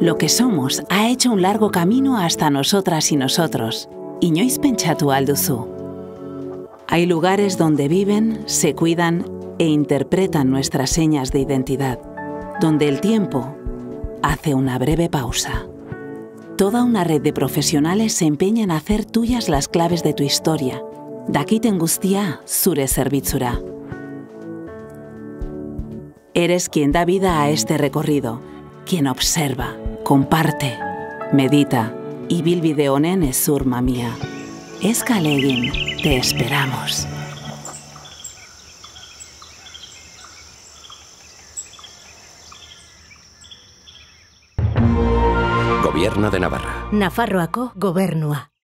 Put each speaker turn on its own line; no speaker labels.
Lo que somos ha hecho un largo camino hasta nosotras y nosotros. Inoiz pentsatu alduzu. Hay lugares donde viven, se cuidan e interpretan nuestras señas de identidad, donde el tiempo hace una breve pausa. Toda una red de profesionales se empeña en hacer tuyas las claves de tu historia. Dakiten guztia zure zerbitzura. Eres quien da vida a este recorrido, quien observa, comparte, medita y bilbide honen ezur mamia. Escalegin, te esperamos.
Gobierno de Navarra.
Nafarroako gobernua.